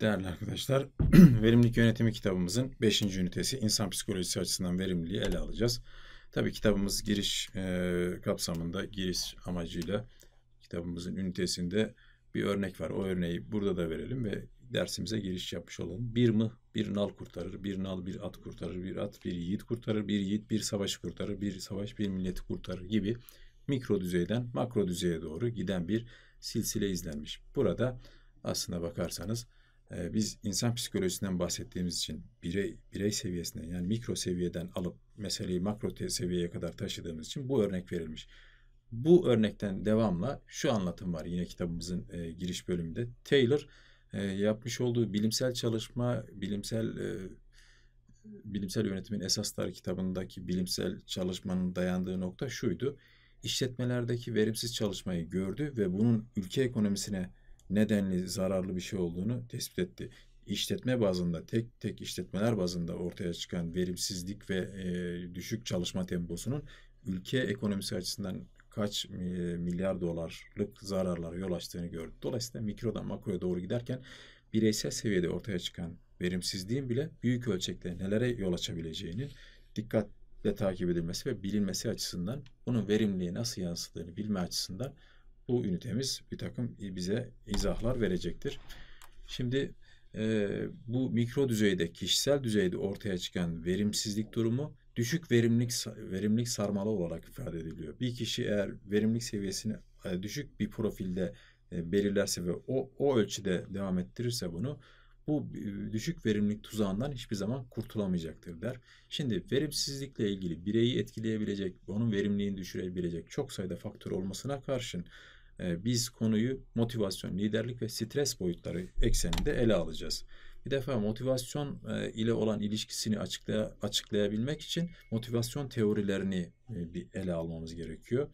Değerli arkadaşlar, verimlilik yönetimi kitabımızın 5. ünitesi insan psikolojisi açısından verimliliği ele alacağız. Tabii kitabımız giriş e, kapsamında, giriş amacıyla kitabımızın ünitesinde bir örnek var. O örneği burada da verelim ve dersimize giriş yapmış olalım. Bir mıh bir nal kurtarır, bir nal bir at kurtarır, bir at bir yiğit kurtarır, bir yiğit bir savaşı kurtarır, bir savaş bir milleti kurtarır gibi mikro düzeyden makro düzeye doğru giden bir silsile izlenmiş. Burada aslına bakarsanız e, biz insan psikolojisinden bahsettiğimiz için birey birey seviyesinden yani mikro seviyeden alıp meseleyi makro seviyeye kadar taşıdığımız için bu örnek verilmiş. Bu örnekten devamla şu anlatım var yine kitabımızın e, giriş bölümünde. Taylor e, yapmış olduğu bilimsel çalışma, bilimsel e, bilimsel yönetimin esasları kitabındaki bilimsel çalışmanın dayandığı nokta şuydu. İşletmelerdeki verimsiz çalışmayı gördü ve bunun ülke ekonomisine nedenli zararlı bir şey olduğunu tespit etti. İşletme bazında tek tek işletmeler bazında ortaya çıkan verimsizlik ve e, düşük çalışma temposunun ülke ekonomisi açısından kaç e, milyar dolarlık zararlar yol açtığını gördü. Dolayısıyla mikrodan makroya doğru giderken bireysel seviyede ortaya çıkan verimsizliğin bile büyük ölçekte nelere yol açabileceğini dikkatle takip edilmesi ve bilinmesi açısından bunun verimliliğe nasıl yansıdığını bilme açısından bu ünitemiz bir takım bize izahlar verecektir. Şimdi e, bu mikro düzeyde, kişisel düzeyde ortaya çıkan verimsizlik durumu düşük verimlilik verimlilik sarmalı olarak ifade ediliyor. Bir kişi eğer verimlilik seviyesini e, düşük bir profilde e, belirlerse ve o, o ölçüde devam ettirirse bunu bu e, düşük verimlilik tuzağından hiçbir zaman kurtulamayacaktır der. Şimdi verimsizlikle ilgili bireyi etkileyebilecek, onun verimliliğini düşürebilecek çok sayıda faktör olmasına karşın e, biz konuyu motivasyon, liderlik ve stres boyutları ekseninde ele alacağız. Bir defa motivasyon e, ile olan ilişkisini açıklaya, açıklayabilmek için motivasyon teorilerini e, bir ele almamız gerekiyor.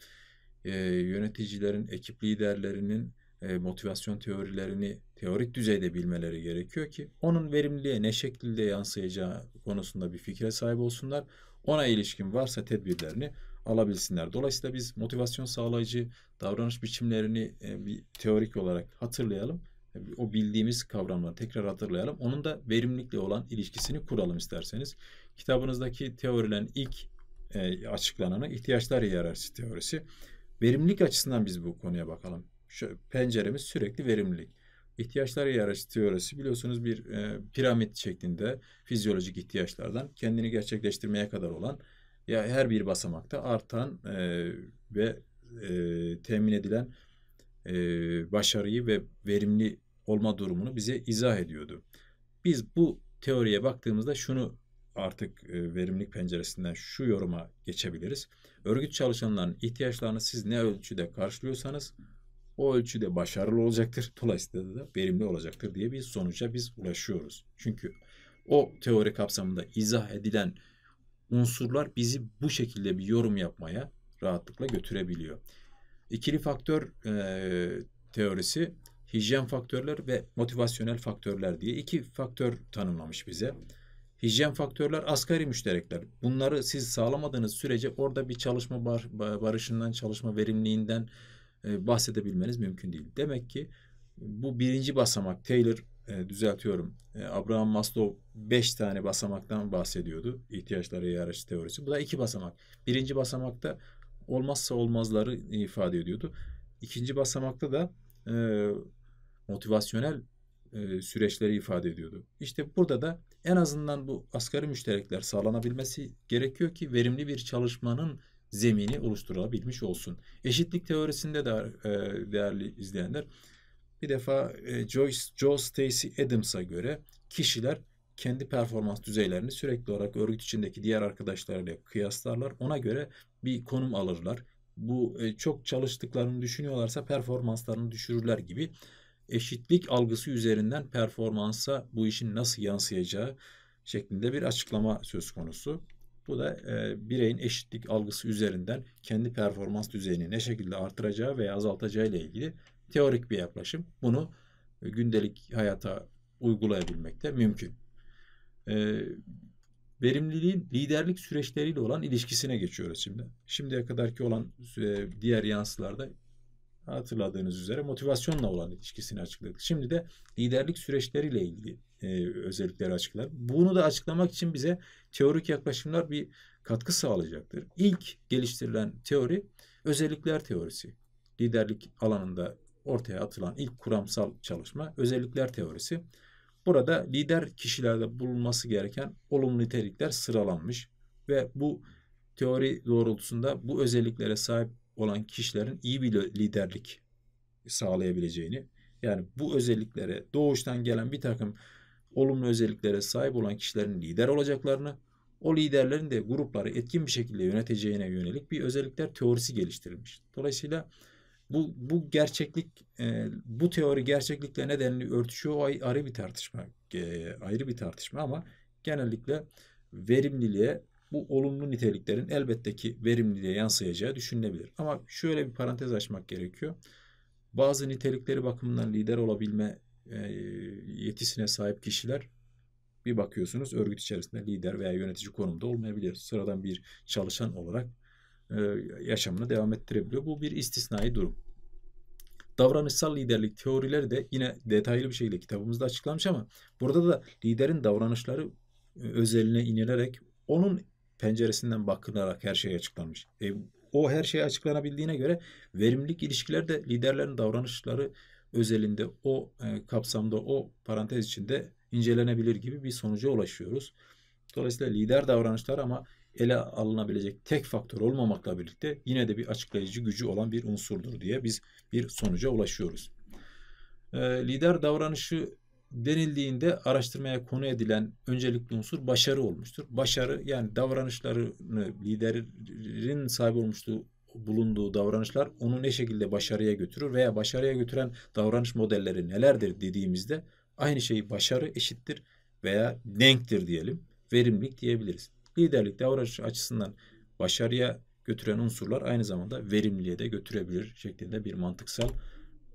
E, yöneticilerin, ekip liderlerinin e, motivasyon teorilerini teorik düzeyde bilmeleri gerekiyor ki onun verimliliğe ne şekilde yansıyacağı konusunda bir fikre sahip olsunlar. Ona ilişkin varsa tedbirlerini alabilsinler. Dolayısıyla biz motivasyon sağlayıcı davranış biçimlerini e, bir teorik olarak hatırlayalım. E, o bildiğimiz kavramları tekrar hatırlayalım. Onun da verimlilikle olan ilişkisini kuralım isterseniz. Kitabınızdaki teorilerin ilk e, açıklananı ihtiyaçlar hiyerarşisi teorisi. Verimlilik açısından biz bu konuya bakalım. Şu penceremiz sürekli verimlilik. İhtiyaçlar hiyerarşisi teorisi biliyorsunuz bir piramit şeklinde fizyolojik ihtiyaçlardan kendini gerçekleştirmeye kadar olan ya her bir basamakta artan e, ve e, temin edilen e, başarıyı ve verimli olma durumunu bize izah ediyordu. Biz bu teoriye baktığımızda şunu artık e, verimlilik penceresinden şu yoruma geçebiliriz. Örgüt çalışanlarının ihtiyaçlarını siz ne ölçüde karşılıyorsanız o ölçüde başarılı olacaktır. Dolayısıyla da verimli olacaktır diye bir sonuca biz ulaşıyoruz. Çünkü o teori kapsamında izah edilen unsurlar bizi bu şekilde bir yorum yapmaya rahatlıkla götürebiliyor. İkili faktör e, teorisi hijyen faktörler ve motivasyonel faktörler diye iki faktör tanımlamış bize. Hijyen faktörler asgari müşterekler. Bunları siz sağlamadığınız sürece orada bir çalışma bar, barışından, çalışma verimliğinden e, bahsedebilmeniz mümkün değil. Demek ki bu birinci basamak Taylor e, düzeltiyorum. E, Abraham Maslow beş tane basamaktan bahsediyordu. İhtiyaçları hiyerarşi teorisi. Bu da iki basamak. Birinci basamakta olmazsa olmazları ifade ediyordu. İkinci basamakta da e, motivasyonel e, süreçleri ifade ediyordu. İşte burada da en azından bu asgari müşterekler sağlanabilmesi gerekiyor ki verimli bir çalışmanın zemini oluşturulabilmiş olsun. Eşitlik teorisinde de e, değerli izleyenler bir defa e, Joyce, Joe Stacy Adams'a göre kişiler kendi performans düzeylerini sürekli olarak örgüt içindeki diğer arkadaşlarıyla kıyaslarlar. Ona göre bir konum alırlar. Bu e, çok çalıştıklarını düşünüyorlarsa performanslarını düşürürler gibi eşitlik algısı üzerinden performansa bu işin nasıl yansıyacağı şeklinde bir açıklama söz konusu. Bu da e, bireyin eşitlik algısı üzerinden kendi performans düzeyini ne şekilde artıracağı veya azaltacağı ile ilgili teorik bir yaklaşım. Bunu gündelik hayata uygulayabilmek de mümkün. E, verimliliğin liderlik süreçleriyle olan ilişkisine geçiyoruz şimdi. Şimdiye kadarki olan e, diğer yansılarda hatırladığınız üzere motivasyonla olan ilişkisini açıkladık. Şimdi de liderlik süreçleriyle ilgili e, özellikleri açıklar. Bunu da açıklamak için bize teorik yaklaşımlar bir katkı sağlayacaktır. İlk geliştirilen teori özellikler teorisi. Liderlik alanında ortaya atılan ilk kuramsal çalışma özellikler teorisi. Burada lider kişilerde bulunması gereken olumlu nitelikler sıralanmış ve bu teori doğrultusunda bu özelliklere sahip olan kişilerin iyi bir liderlik sağlayabileceğini yani bu özelliklere doğuştan gelen bir takım olumlu özelliklere sahip olan kişilerin lider olacaklarını, o liderlerin de grupları etkin bir şekilde yöneteceğine yönelik bir özellikler teorisi geliştirilmiş. Dolayısıyla bu, bu gerçeklik, e, bu teori gerçeklikle nedenli örtüşüyor o ayrı bir tartışma, e, ayrı bir tartışma ama genellikle verimliliğe bu olumlu niteliklerin elbette ki verimliliğe yansıyacağı düşünülebilir. Ama şöyle bir parantez açmak gerekiyor. Bazı nitelikleri bakımından lider olabilme e, yetisine sahip kişiler bir bakıyorsunuz örgüt içerisinde lider veya yönetici konumda olmayabilir. Sıradan bir çalışan olarak yaşamını devam ettirebiliyor. Bu bir istisnai durum. Davranışsal liderlik teorileri de yine detaylı bir şekilde kitabımızda açıklanmış ama burada da liderin davranışları e, özeline inilerek onun penceresinden bakılarak her şey açıklanmış. E, o her şey açıklanabildiğine göre verimlilik ilişkiler de liderlerin davranışları özelinde o e, kapsamda o parantez içinde incelenebilir gibi bir sonuca ulaşıyoruz. Dolayısıyla lider davranışlar ama ele alınabilecek tek faktör olmamakla birlikte yine de bir açıklayıcı gücü olan bir unsurdur diye biz bir sonuca ulaşıyoruz. E, lider davranışı denildiğinde araştırmaya konu edilen öncelikli unsur başarı olmuştur. Başarı yani davranışlarını liderin sahip olmuştuğu bulunduğu davranışlar onu ne şekilde başarıya götürür veya başarıya götüren davranış modelleri nelerdir dediğimizde aynı şeyi başarı eşittir veya denktir diyelim. Verimlilik diyebiliriz. Liderlik davranış açısından başarıya götüren unsurlar aynı zamanda verimliliğe de götürebilir şeklinde bir mantıksal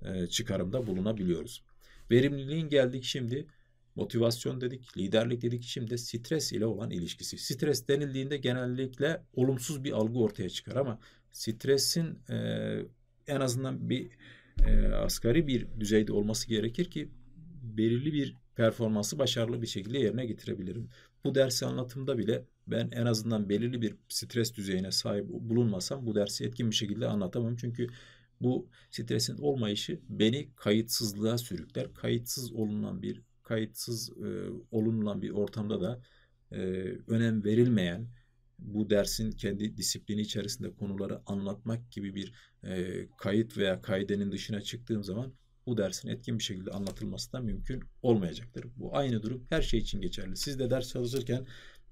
e, çıkarımda bulunabiliyoruz. Verimliliğin geldik şimdi motivasyon dedik, liderlik dedik şimdi stres ile olan ilişkisi. Stres denildiğinde genellikle olumsuz bir algı ortaya çıkar ama stresin e, en azından bir e, asgari bir düzeyde olması gerekir ki belirli bir performansı başarılı bir şekilde yerine getirebilirim. Bu dersi anlatımda bile ben en azından belirli bir stres düzeyine sahip bulunmasam bu dersi etkin bir şekilde anlatamam. Çünkü bu stresin olmayışı beni kayıtsızlığa sürükler. Kayıtsız olunan bir kayıtsız e, olunan bir ortamda da e, önem verilmeyen bu dersin kendi disiplini içerisinde konuları anlatmak gibi bir e, kayıt veya kaidenin dışına çıktığım zaman bu dersin etkin bir şekilde anlatılması da mümkün olmayacaktır. Bu aynı durum her şey için geçerli. Siz de ders çalışırken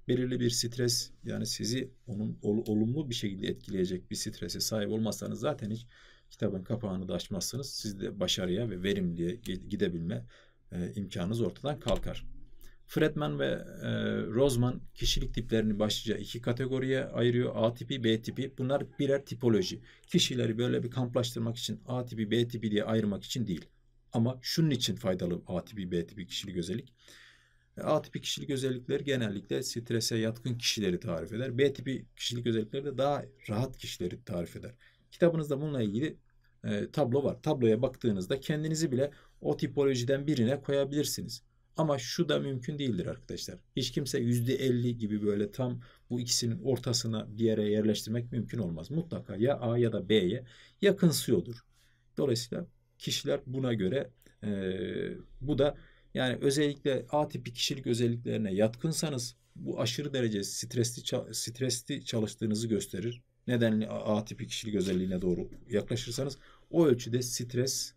belirli bir stres yani sizi onun olumlu bir şekilde etkileyecek bir strese sahip olmazsanız zaten hiç kitabın kapağını da açmazsınız. Siz de başarıya ve verimliye gidebilme e, imkanınız ortadan kalkar. Fredman ve e, Rosman kişilik tiplerini başlıca iki kategoriye ayırıyor. A tipi, B tipi. Bunlar birer tipoloji. Kişileri böyle bir kamplaştırmak için A tipi, B tipi diye ayırmak için değil. Ama şunun için faydalı A tipi, B tipi kişilik özellik. A tipi kişilik özellikleri genellikle strese yatkın kişileri tarif eder. B tipi kişilik özellikleri de daha rahat kişileri tarif eder. Kitabınızda bununla ilgili e, tablo var. Tabloya baktığınızda kendinizi bile o tipolojiden birine koyabilirsiniz. Ama şu da mümkün değildir arkadaşlar. Hiç kimse yüzde elli gibi böyle tam bu ikisinin ortasına bir yere yerleştirmek mümkün olmaz. Mutlaka ya A ya da B'ye yakınsıyordur. Dolayısıyla kişiler buna göre e, bu da yani özellikle A tipi kişilik özelliklerine yatkınsanız bu aşırı derece stresli stresli çalıştığınızı gösterir. Nedenli A tipi kişilik özelliğine doğru yaklaşırsanız o ölçüde stres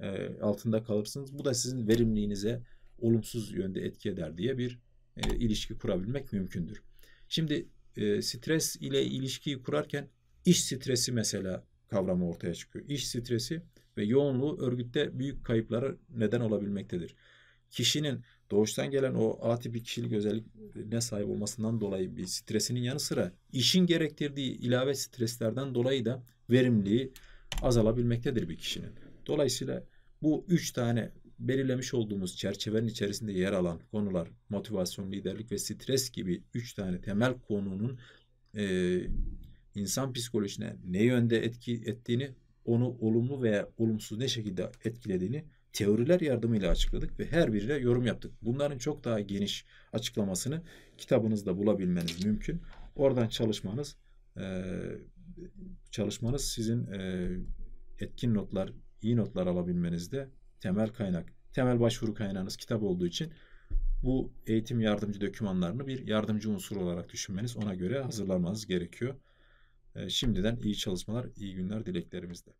e, altında kalırsınız. Bu da sizin verimliliğinize olumsuz yönde etki eder diye bir e, ilişki kurabilmek mümkündür. Şimdi e, stres ile ilişkiyi kurarken iş stresi mesela kavramı ortaya çıkıyor. İş stresi ve yoğunluğu örgütte büyük kayıplara neden olabilmektedir. Kişinin doğuştan gelen o A tipi kişilik özelliğine sahip olmasından dolayı bir stresinin yanı sıra işin gerektirdiği ilave streslerden dolayı da verimliliği azalabilmektedir bir kişinin. Dolayısıyla bu üç tane belirlemiş olduğumuz çerçevenin içerisinde yer alan konular motivasyon, liderlik ve stres gibi üç tane temel konunun e, insan psikolojisine ne yönde etki ettiğini onu olumlu veya olumsuz ne şekilde etkilediğini teoriler yardımıyla açıkladık ve her birine yorum yaptık. Bunların çok daha geniş açıklamasını kitabınızda bulabilmeniz mümkün. Oradan çalışmanız e, çalışmanız sizin e, etkin notlar, iyi notlar alabilmenizde temel kaynak. Temel başvuru kaynağınız kitap olduğu için bu eğitim yardımcı dokümanlarını bir yardımcı unsur olarak düşünmeniz, ona göre hazırlanmanız gerekiyor. E, şimdiden iyi çalışmalar, iyi günler dileklerimizle.